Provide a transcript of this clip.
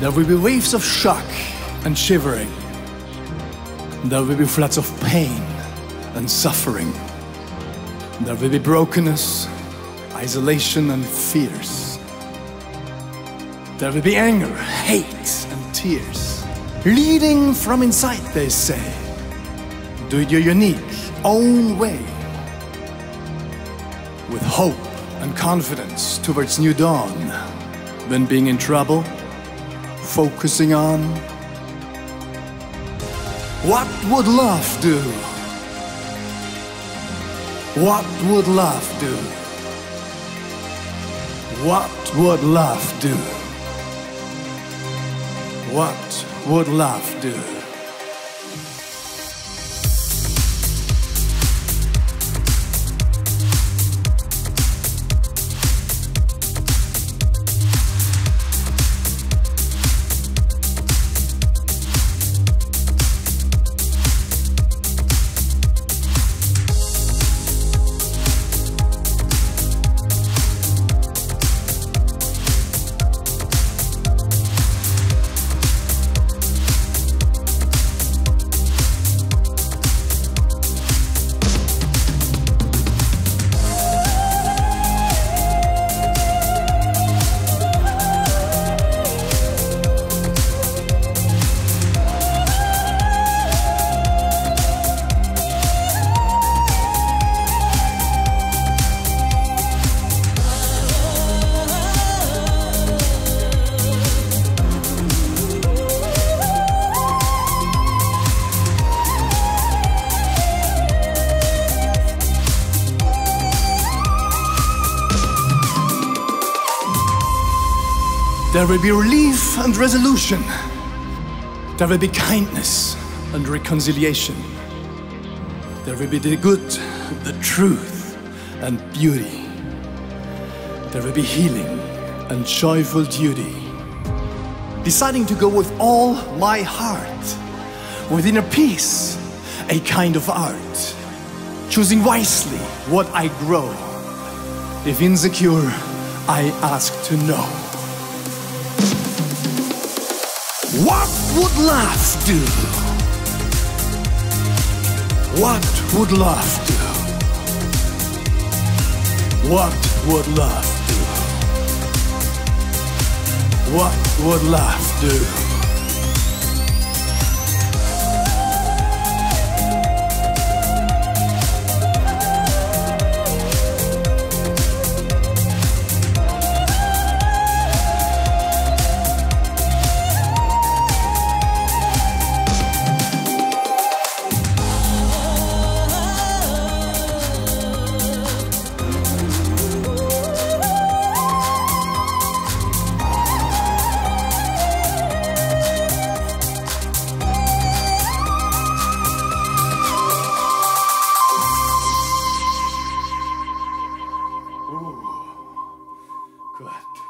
There will be waves of shock and shivering. There will be floods of pain and suffering. There will be brokenness, isolation, and fears. There will be anger, hate, and tears. Leading from inside, they say. Do it your unique, own way. With hope and confidence towards new dawn. When being in trouble, focusing on what would love do? What would love do? What would love do? What would love do? There will be relief and resolution. There will be kindness and reconciliation. There will be the good, the truth, and beauty. There will be healing and joyful duty. Deciding to go with all my heart, with inner peace, a kind of art. Choosing wisely what I grow. If insecure, I ask to know. What would love do? What would love do? What would love do? What would love do? Good.